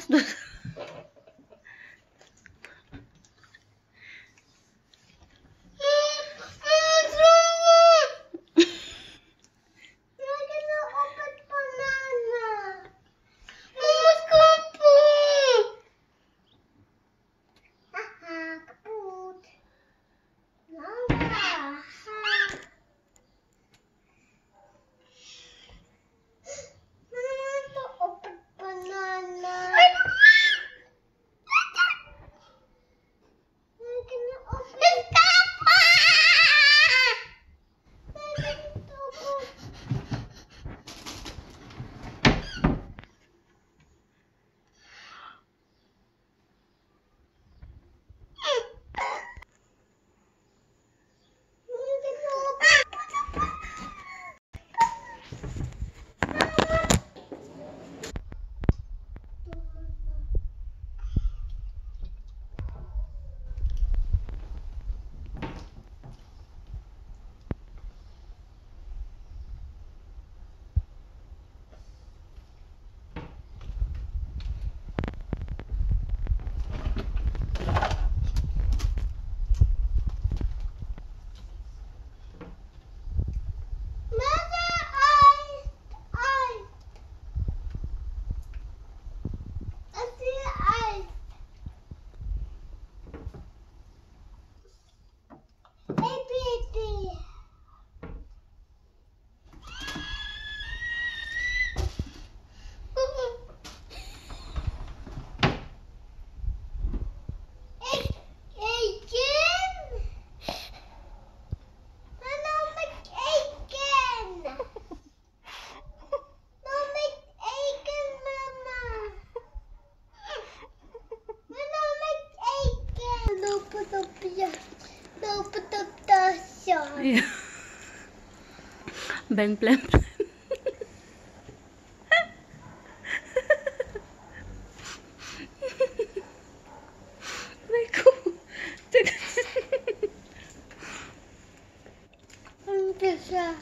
Las dos. Yeah. Ben Plem Plem. Teka. Ang siya.